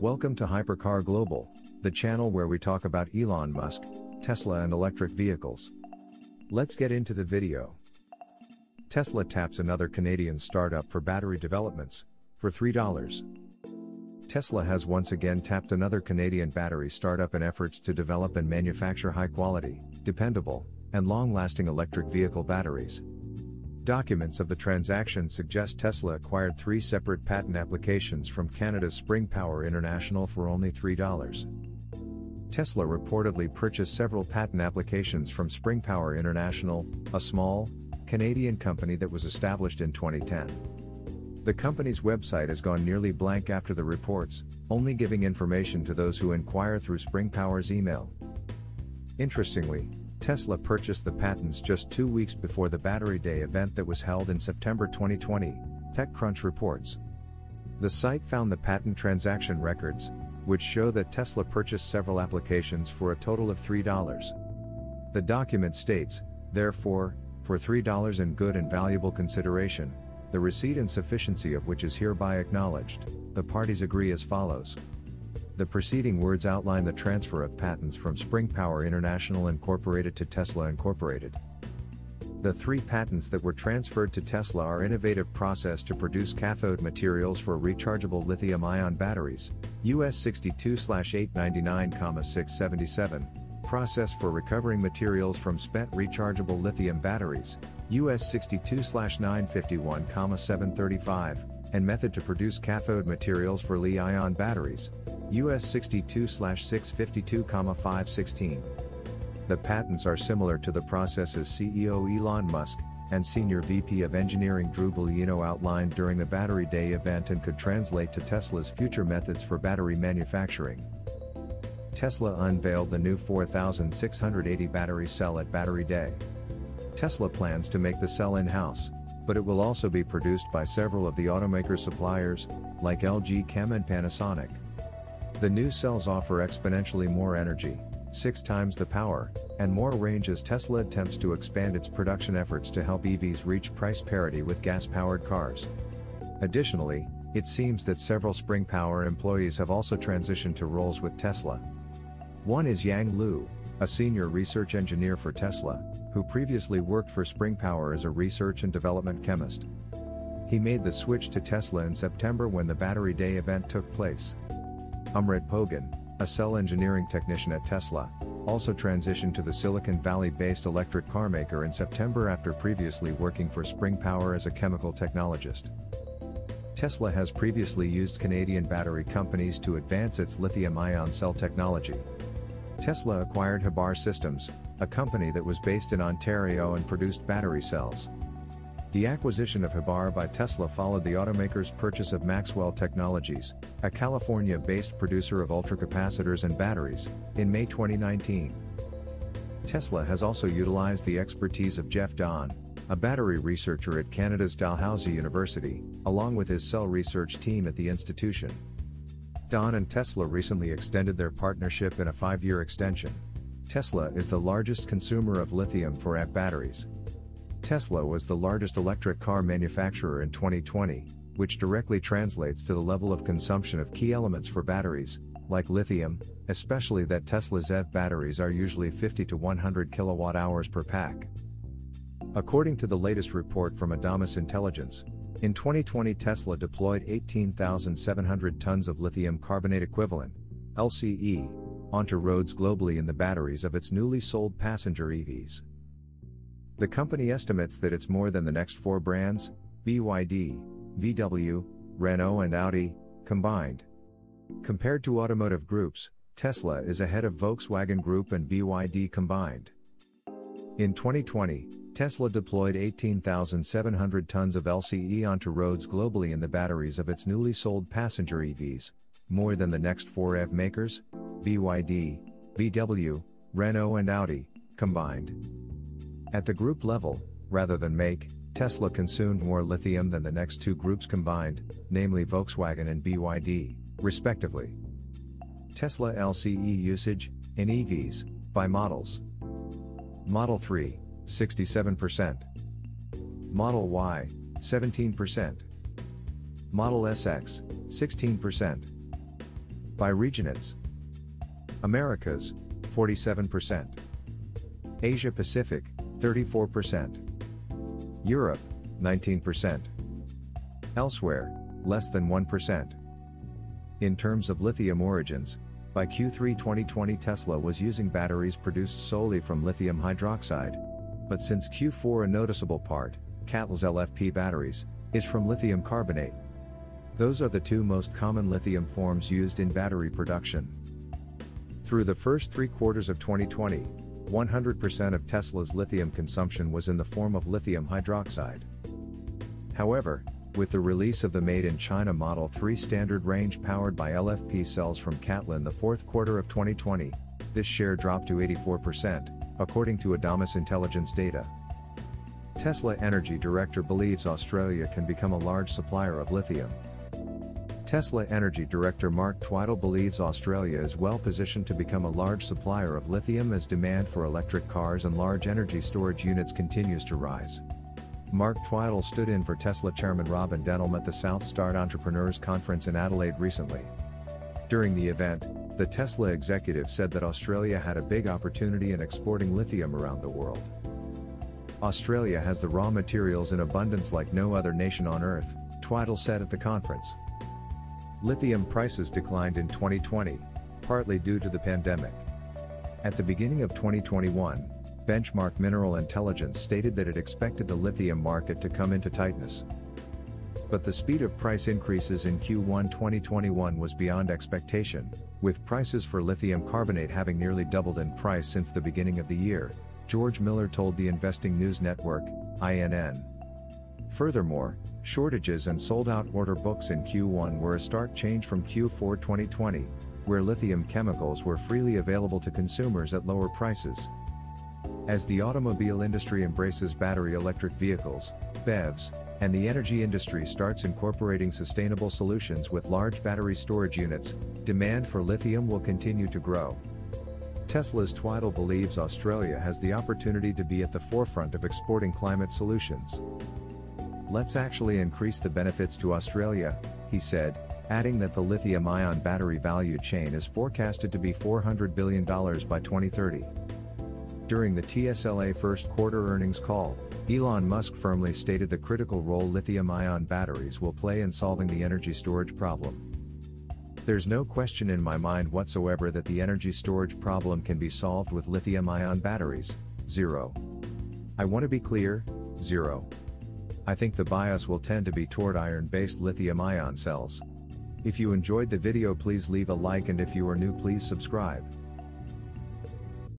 Welcome to Hypercar Global, the channel where we talk about Elon Musk, Tesla and electric vehicles. Let's get into the video. Tesla taps another Canadian startup for battery developments, for $3. Tesla has once again tapped another Canadian battery startup in efforts to develop and manufacture high quality, dependable, and long lasting electric vehicle batteries. Documents of the transaction suggest Tesla acquired three separate patent applications from Canada's Spring Power International for only $3. Tesla reportedly purchased several patent applications from Spring Power International, a small, Canadian company that was established in 2010. The company's website has gone nearly blank after the reports, only giving information to those who inquire through Spring Power's email. Interestingly, Tesla purchased the patents just two weeks before the Battery Day event that was held in September 2020, TechCrunch reports. The site found the patent transaction records, which show that Tesla purchased several applications for a total of $3. The document states, therefore, for $3 in good and valuable consideration, the receipt and sufficiency of which is hereby acknowledged, the parties agree as follows. The preceding words outline the transfer of patents from Spring Power International Incorporated to Tesla Incorporated. The three patents that were transferred to Tesla are innovative process to produce cathode materials for rechargeable lithium-ion batteries, US 62/899,677, process for recovering materials from spent rechargeable lithium batteries, US 62/951,735, and method to produce cathode materials for Li-ion batteries, US 62/652,516. The patents are similar to the processes CEO Elon Musk and Senior VP of Engineering Drew Baglino outlined during the Battery Day event and could translate to Tesla's future methods for battery manufacturing. Tesla unveiled the new 4680 battery cell at Battery Day. Tesla plans to make the cell in-house, but it will also be produced by several of the automaker suppliers, like LG Chem and Panasonic. The new cells offer exponentially more energy, six times the power, and more range as Tesla attempts to expand its production efforts to help EVs reach price parity with gas-powered cars. Additionally, it seems that several Spring Power employees have also transitioned to roles with Tesla. One is Yang Lu, a senior research engineer for Tesla, who previously worked for Spring Power as a research and development chemist. He made the switch to Tesla in September when the Battery Day event took place. Amrit Pogan, a cell engineering technician at Tesla, also transitioned to the Silicon Valley-based electric car maker in September after previously working for Spring Power as a chemical technologist. Tesla has previously used Canadian battery companies to advance its lithium-ion cell technology. Tesla acquired Hibar Systems, a company that was based in Ontario and produced battery cells. The acquisition of Hibar by Tesla followed the automaker's purchase of Maxwell Technologies, a California-based producer of ultracapacitors and batteries, in May 2019. Tesla has also utilized the expertise of Jeff Dahn, a battery researcher at Canada's Dalhousie University, along with his cell research team at the institution. Dahn and Tesla recently extended their partnership in a five-year extension. Tesla is the largest consumer of lithium for EV batteries, Tesla was the largest electric car manufacturer in 2020, which directly translates to the level of consumption of key elements for batteries, like lithium, especially that Tesla's EV batteries are usually 50 to 100 kilowatt hours per pack. According to the latest report from Adamas Intelligence, in 2020 Tesla deployed 18,700 tons of lithium carbonate equivalent, LCE, onto roads globally in the batteries of its newly sold passenger EVs. The company estimates that it's more than the next four brands BYD, VW, Renault, and Audi combined. Compared to automotive groups, Tesla is ahead of Volkswagen Group and BYD combined. In 2020, Tesla deployed 18,700 tons of LCE onto roads globally in the batteries of its newly sold passenger EVs, more than the next four EV makers BYD, VW, Renault, and Audi combined. At the group level, rather than make, Tesla consumed more lithium than the next two groups combined, namely Volkswagen and BYD, respectively. Tesla LCE usage, in EVs, by models. Model 3, 67%. Model Y, 17%. Model SX, 16%. By region it's Americas, 47%. Asia Pacific, 34%. Europe, 19%. Elsewhere, less than 1%. In terms of lithium origins, by Q3 2020 Tesla was using batteries produced solely from lithium hydroxide. But since Q4 a noticeable part, CATL's LFP batteries, is from lithium carbonate. Those are the two most common lithium forms used in battery production. Through the first three quarters of 2020, 100% of Tesla's lithium consumption was in the form of lithium hydroxide. However, with the release of the made in China Model 3 standard range powered by LFP cells from CATL in the fourth quarter of 2020, this share dropped to 84%, according to Adamas Intelligence data. Tesla Energy Director believes Australia can become a large supplier of lithium. Tesla Energy Director Mark Twidell believes Australia is well positioned to become a large supplier of lithium as demand for electric cars and large energy storage units continues to rise. Mark Twidell stood in for Tesla chairman Robyn Denholm at the South Start Entrepreneurs Conference in Adelaide recently. During the event, the Tesla executive said that Australia had a big opportunity in exporting lithium around the world. Australia has the raw materials in abundance like no other nation on earth, Twidell said at the conference. Lithium prices declined in 2020, partly due to the pandemic. At the beginning of 2021, Benchmark Mineral Intelligence stated that it expected the lithium market to come into tightness. But the speed of price increases in Q1 2021 was beyond expectation, with prices for lithium carbonate having nearly doubled in price since the beginning of the year, George Miller told the Investing News Network, INN. Furthermore, shortages and sold out order books in Q1 were a stark change from Q4 2020, where lithium chemicals were freely available to consumers at lower prices. As the automobile industry embraces battery electric vehicles, BEVs, and the energy industry starts incorporating sustainable solutions with large battery storage units, demand for lithium will continue to grow. Tesla's Twidell believes Australia has the opportunity to be at the forefront of exporting climate solutions. Let's actually increase the benefits to Australia, he said, adding that the lithium ion battery value chain is forecasted to be $400 billion by 2030. During the TSLA first quarter earnings call, Elon Musk firmly stated the critical role lithium ion batteries will play in solving the energy storage problem. There's no question in my mind whatsoever that the energy storage problem can be solved with lithium ion batteries. Zero. I want to be clear, zero. I think the bias will tend to be toward iron-based lithium-ion cells. If you enjoyed the video please leave a like and if you are new please subscribe.